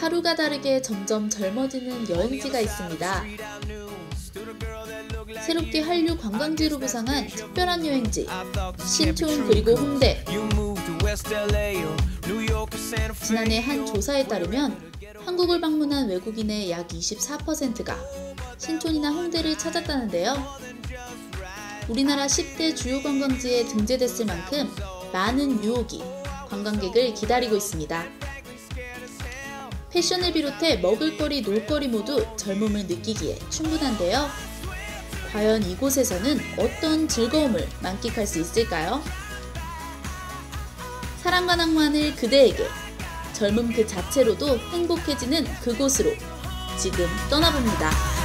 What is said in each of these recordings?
하루가 다르게 점점 젊어지는 여행지가 있습니다. 새롭게 한류 관광지로 부상한 특별한 여행지 신촌 그리고 홍대 지난해 한 조사에 따르면 한국을 방문한 외국인의 약 24%가 신촌이나 홍대를 찾았다는데요. 우리나라 10대 주요 관광지에 등재됐을 만큼 많은 유혹이 관광객을 기다리고 있습니다. 패션을 비롯해 먹을거리, 놀거리 모두 젊음을 느끼기에 충분한데요. 과연 이곳에서는 어떤 즐거움을 만끽할 수 있을까요? 사랑과 낭만을 그대에게 젊음 그 자체로도 행복해지는 그곳으로 지금 떠나봅니다.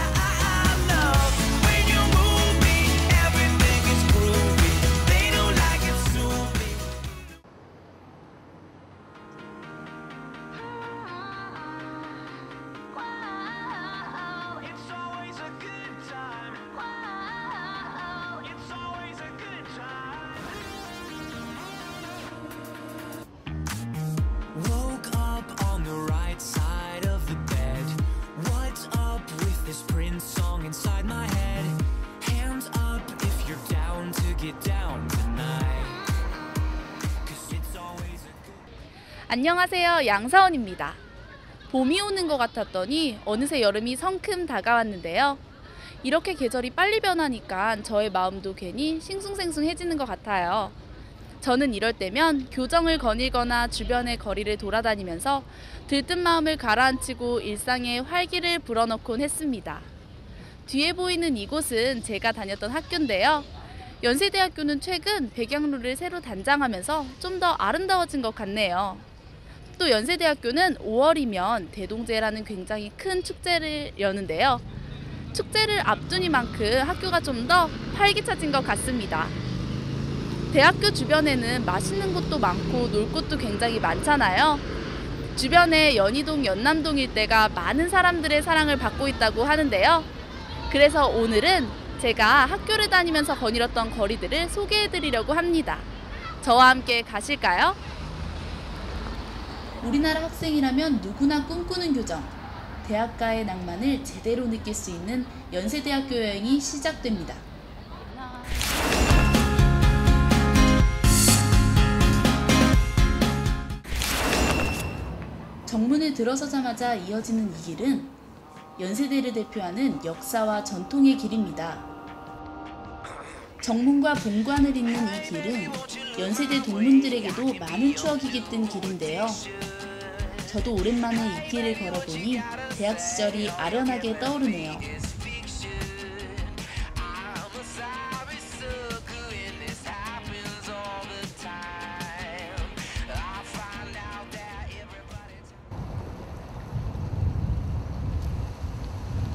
안녕하세요. 양사원입니다. 봄이 오는 것 같았더니 어느새 여름이 성큼 다가왔는데요. 이렇게 계절이 빨리 변하니까 저의 마음도 괜히 싱숭생숭해지는 것 같아요. 저는 이럴 때면 교정을 거닐거나 주변의 거리를 돌아다니면서 들뜬 마음을 가라앉히고 일상에 활기를 불어넣곤 했습니다. 뒤에 보이는 이곳은 제가 다녔던 학교인데요. 연세대학교는 최근 백양로를 새로 단장하면서 좀 더 아름다워진 것 같네요. 또 연세대학교는 5월이면 대동제라는 굉장히 큰 축제를 여는데요. 축제를 앞두니만큼 학교가 좀 더 활기차진 것 같습니다. 대학교 주변에는 맛있는 곳도 많고 놀 곳도 굉장히 많잖아요. 주변에 연희동, 연남동 일대가 많은 사람들의 사랑을 받고 있다고 하는데요. 그래서 오늘은 제가 학교를 다니면서 거닐었던 거리들을 소개해 드리려고 합니다. 저와 함께 가실까요? 우리나라 학생이라면 누구나 꿈꾸는 교정. 대학가의 낭만을 제대로 느낄 수 있는 연세대학교 여행이 시작됩니다. 정문을 들어서자마자 이어지는 이 길은 연세대를 대표하는 역사와 전통의 길입니다. 정문과 본관을 잇는 이 길은 연세대 동문들에게도 많은 추억이 깃든 길인데요. 저도 오랜만에 이 길을 걸어보니 대학 시절이 아련하게 떠오르네요.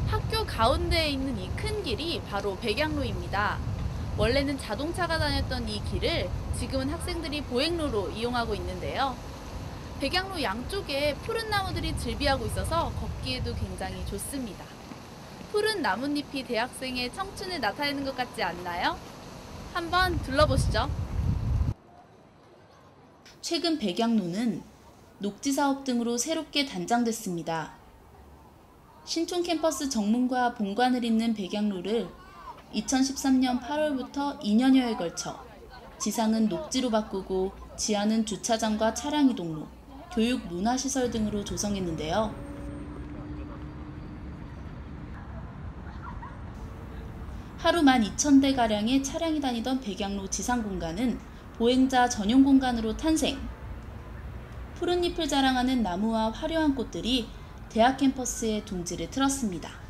학교 가운데에 있는 이 큰 길이 바로 백양로입니다. 원래는 자동차가 다녔던 이 길을 지금은 학생들이 보행로로 이용하고 있는데요. 백양로 양쪽에 푸른 나무들이 즐비하고 있어서 걷기에도 굉장히 좋습니다. 푸른 나뭇잎이 대학생의 청춘을 나타내는 것 같지 않나요? 한번 둘러보시죠. 최근 백양로는 녹지 사업 등으로 새롭게 단장됐습니다. 신촌 캠퍼스 정문과 본관을 잇는 백양로를 2013년 8월부터 2년여에 걸쳐 지상은 녹지로 바꾸고 지하는 주차장과 차량 이동로, 교육 문화시설 등으로 조성했는데요. 하루 12,000대가량의 차량이 다니던 백양로 지상 공간은 보행자 전용 공간으로 탄생. 푸른 잎을 자랑하는 나무와 화려한 꽃들이 대학 캠퍼스의 둥지를 틀었습니다.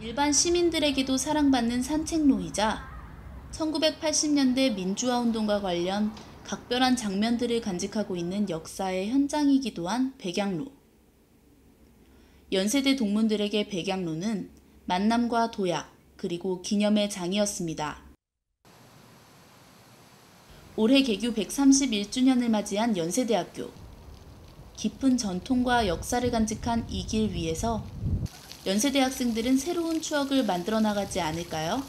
일반 시민들에게도 사랑받는 산책로이자 1980년대 민주화 운동과 관련 각별한 장면들을 간직하고 있는 역사의 현장이기도 한 백양로. 연세대 동문들에게 백양로는 만남과 도약, 그리고 기념의 장이었습니다. 올해 개교 131주년을 맞이한 연세대학교. 깊은 전통과 역사를 간직한 이 길 위에서 연세대 학생들은 새로운 추억을 만들어 나가지 않을까요?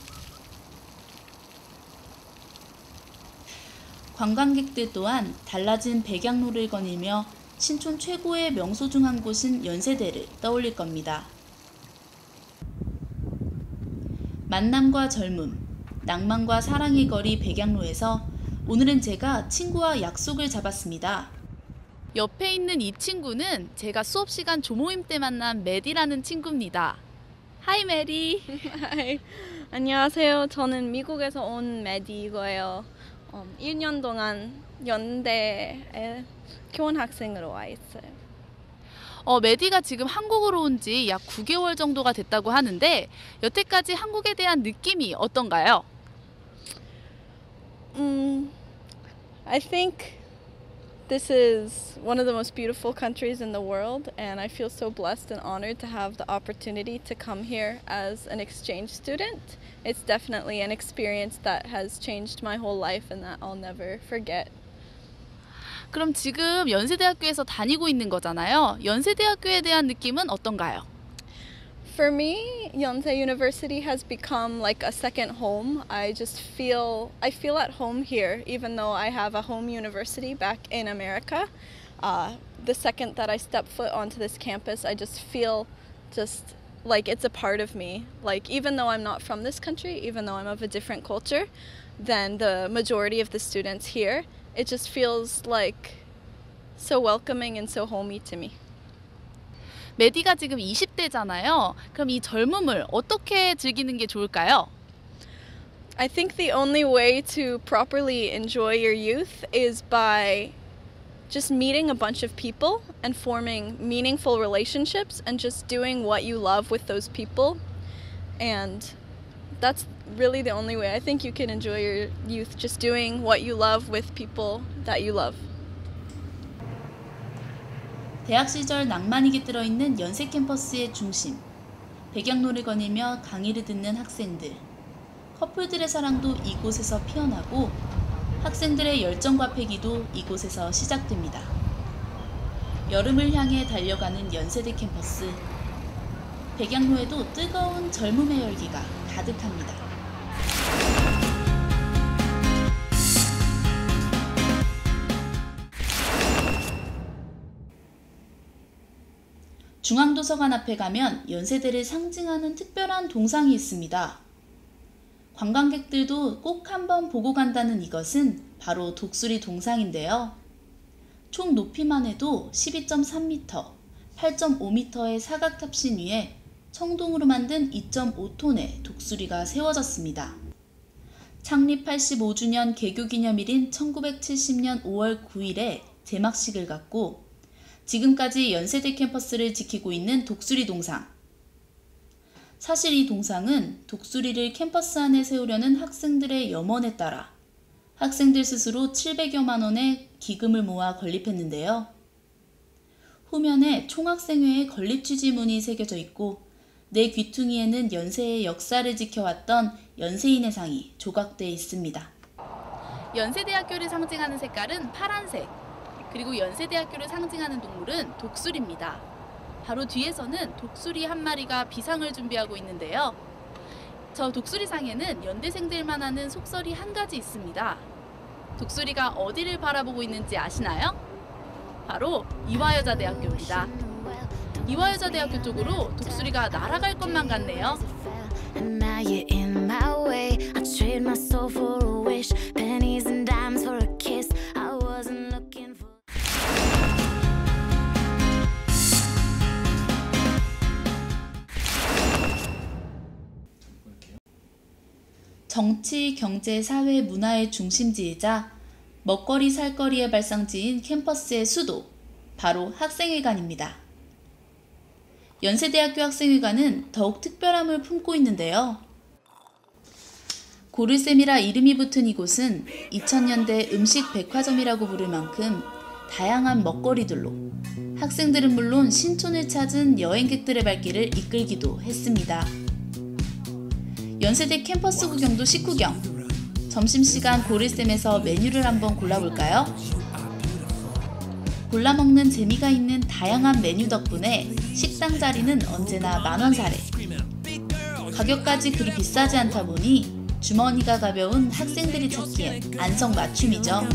관광객들 또한 달라진 백양로를 거닐며 신촌 최고의 명소 중 한 곳인 연세대를 떠올릴 겁니다. 만남과 젊음, 낭만과 사랑의 거리 백양로에서 오늘은 제가 친구와 약속을 잡았습니다. 옆에 있는 이 친구는 제가 수업 시간 조모임 때 만난 메디라는 친구입니다. Hi. Hi. 안녕하세요. 저는 미국에서 온 매디고요. 음, 1년 동안 연대에 교환학생으로 와 있어요. 어, 메디가 지금 한국으로 온 지 약 9개월 정도가 됐다고 하는데 여태까지 한국에 대한 느낌이 어떤가요? Um, I think this is one of the most beautiful countries in the world, and I feel so blessed and honored to have the opportunity to come here as an exchange student. It's definitely an experience that has changed my whole life and that I'll never forget. 그럼 지금 연세대학교에서 다니고 있는 거잖아요. 연세대학교에 대한 느낌은 어떤가요? For me, Yonsei University has become like a second home. I just feel I feel at home here, even though I have a home university back in America. Uh, the second that I step foot onto this campus, I just feel just like it's a part of me. Like even though I'm not from this country, even though I'm of a different culture than the majority of the students here, it just feels like so welcoming and so homey to me. 메디가 지금 20대잖아요. 그럼 이 젊음을 어떻게 즐기는 게 좋을까요? I think the only way to properly enjoy your youth is by just meeting a bunch of people and forming meaningful relationships and just doing what you love with those people. And that's really the only way I think you can enjoy your youth, just doing what you love with people that you love. 대학 시절 낭만이 깃들어 있는 연세 캠퍼스의 중심. 백양로를 거닐며 강의를 듣는 학생들. 커플들의 사랑도 이곳에서 피어나고 학생들의 열정과 패기도 이곳에서 시작됩니다. 여름을 향해 달려가는 연세대 캠퍼스. 백양로에도 뜨거운 젊음의 열기가 가득합니다. 중앙도서관 앞에 가면 연세대를 상징하는 특별한 동상이 있습니다. 관광객들도 꼭 한번 보고 간다는 이것은 바로 독수리 동상인데요. 총 높이만 해도 12.3m, 8.5m의 사각탑신 위에 청동으로 만든 2.5톤의 독수리가 세워졌습니다. 창립 85주년 개교 기념일인 1970년 5월 9일에 제막식을 갖고 지금까지 연세대 캠퍼스를 지키고 있는 독수리 동상. 사실 이 동상은 독수리를 캠퍼스 안에 세우려는 학생들의 염원에 따라 학생들 스스로 700여만 원의 기금을 모아 건립했는데요. 후면에 총학생회의 건립 취지문이 새겨져 있고 내 귀퉁이에는 연세의 역사를 지켜왔던 연세인의 상이 조각되어 있습니다. 연세대학교를 상징하는 색깔은 파란색, 그리고 연세대학교를 상징하는 동물은 독수리입니다. 바로 뒤에서는 독수리 한 마리가 비상을 준비하고 있는데요. 저 독수리상에는 연대생들만 아는 속설이 한 가지 있습니다. 독수리가 어디를 바라보고 있는지 아시나요? 바로 이화여자대학교입니다. 이화여자대학교 쪽으로 독수리가 날아갈 것만 같네요. 정치, 경제, 사회, 문화의 중심지이자 먹거리 살거리의 발상지인 캠퍼스의 수도, 바로 학생회관입니다. 연세대학교 학생회관은 더욱 특별함을 품고 있는데요. 고르셈이라 이름이 붙은 이곳은 2000년대 음식 백화점이라고 부를 만큼 다양한 먹거리들로 학생들은 물론 신촌을 찾은 여행객들의 발길을 이끌기도 했습니다. 연세대 캠퍼스 구경도 식후경. 점심시간 고릴쌤에서 메뉴를 한번 골라볼까요? 골라 먹는 재미가 있는 다양한 메뉴 덕분에 식당 자리는 언제나 만원 사례. 가격까지 그리 비싸지 않다 보니 주머니가 가벼운 학생들이 찾기엔 안성맞춤이죠.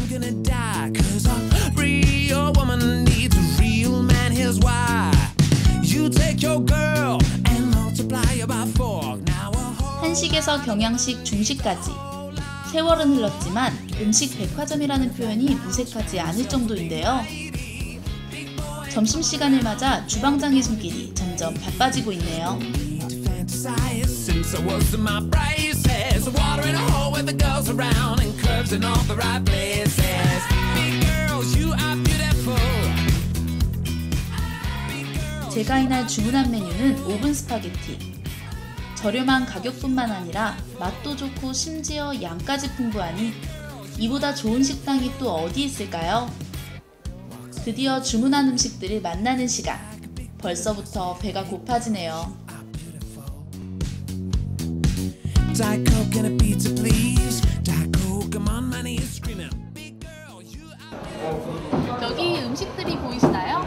한식에서 경양식, 중식까지 세월은 흘렀지만 음식 백화점이라는 표현이 무색하지 않을 정도인데요. 점심시간을 맞아 주방장의 손길이 점점 바빠지고 있네요. 제가 이날 주문한 메뉴는 오븐 스파게티. 저렴한 가격뿐만 아니라 맛도 좋고 심지어 양까지 풍부하니 이보다 좋은 식당이 또 어디 있을까요? 드디어 주문한 음식들을 만나는 시간. 벌써부터 배가 고파지네요. 여기 음식들이 보이시나요?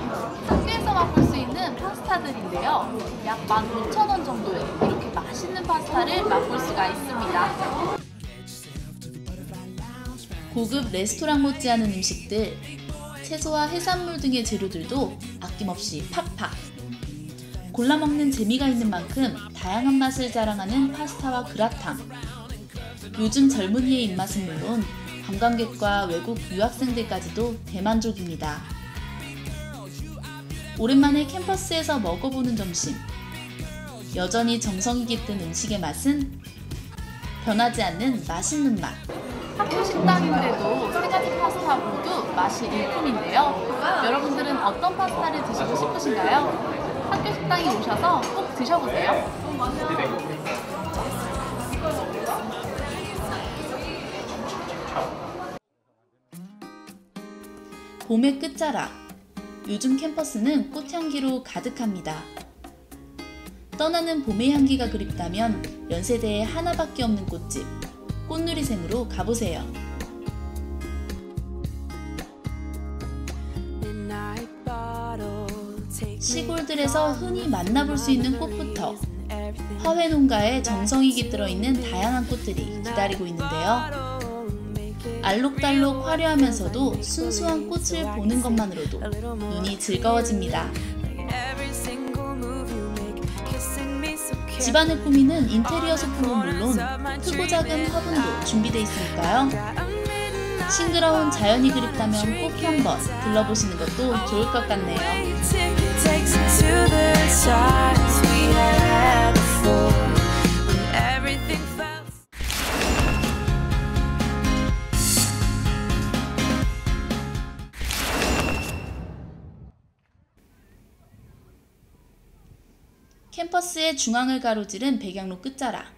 학교에서 맛볼 수 있는 파스타들인데요. 약 15,000원 정도에 이렇게 맛있는 파스타를 맛볼 수가 있습니다. 고급 레스토랑 못지않은 음식들, 채소와 해산물 등의 재료들도 아낌없이 팍팍. 골라 먹는 재미가 있는 만큼 다양한 맛을 자랑하는 파스타와 그라탕. 요즘 젊은이의 입맛은 물론 관광객과 외국 유학생들까지도 대만족입니다. 오랜만에 캠퍼스에서 먹어보는 점심. 여전히 정성이 깃든 음식의 맛은 변하지 않는 맛있는 맛. 학교 식당인데도 세 가지 파스타 모두 맛이 일품인데요. 여러분들은 어떤 파스타를 드시고 싶으신가요? 학교 식당에 오셔서 꼭 드셔보세요. 봄의 끝자락. 요즘 캠퍼스는 꽃향기로 가득합니다. 떠나는 봄의 향기가 그립다면 연세대에 하나밖에 없는 꽃집, 꽃누리샘으로 가보세요. 시골들에서 흔히 만나볼 수 있는 꽃부터 화훼 농가에 정성이 깃들어 있는 다양한 꽃들이 기다리고 있는데요. 알록달록 화려하면서도 순수한 꽃을 보는 것만으로도 눈이 즐거워집니다. 집안을 꾸미는 인테리어 소품은 물론 크고 작은 화분도 준비되어 있으니까요. 싱그러운 자연이 그립다면 꼭 한번 둘러보시는 것도 좋을 것 같네요. 캠퍼스의 중앙을 가로지른 백양로 끝자락.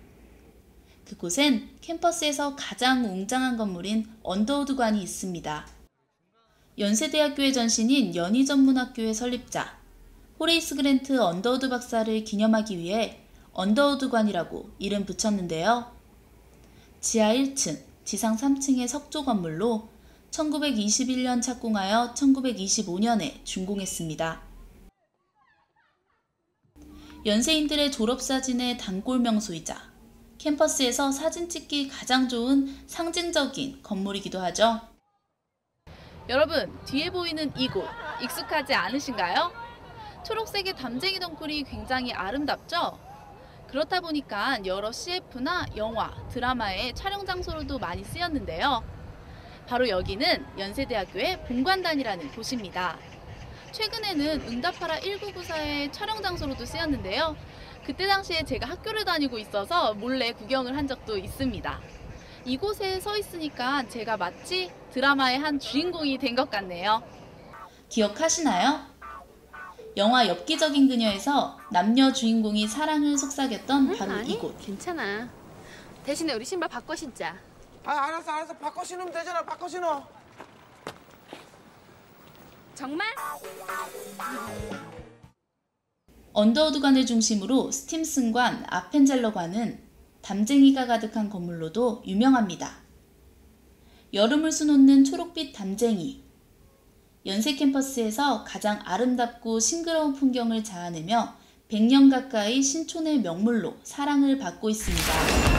그곳엔 캠퍼스에서 가장 웅장한 건물인 언더우드관이 있습니다. 연세대학교의 전신인 연희전문학교의 설립자 호레이스 그랜트 언더우드 박사를 기념하기 위해 언더우드관이라고 이름 붙였는데요. 지하 1층, 지상 3층의 석조 건물로 1921년 착공하여 1925년에 준공했습니다. 연세인들의 졸업사진의 단골 명소이자 캠퍼스에서 사진 찍기 가장 좋은 상징적인 건물이기도 하죠. 여러분, 뒤에 보이는 이곳 익숙하지 않으신가요? 초록색의 담쟁이 덩굴이 굉장히 아름답죠? 그렇다 보니까 여러 CF나 영화, 드라마의 촬영 장소로도 많이 쓰였는데요. 바로 여기는 연세대학교의 본관단이라는 곳입니다. 최근에는 응답하라 1994의 촬영 장소로도 쓰였는데요. 그때 당시에 제가 학교를 다니고 있어서 몰래 구경을 한 적도 있습니다. 이곳에 서 있으니까 제가 마치 드라마의 한 주인공이 된 것 같네요. 기억하시나요? 영화 엽기적인 그녀에서 남녀 주인공이 사랑을 속삭였던 바로 아니, 이곳. 괜찮아. 대신에 우리 신발 바꿔 신자. 아 알았어 알았어 바꿔 신으면 되잖아 바꿔 신어 정말? 언더우드관을 중심으로 스팀슨관, 아펜젤러관은 담쟁이가 가득한 건물로도 유명합니다. 여름을 수놓는 초록빛 담쟁이. 연세 캠퍼스에서 가장 아름답고 싱그러운 풍경을 자아내며 100년 가까이 신촌의 명물로 사랑을 받고 있습니다.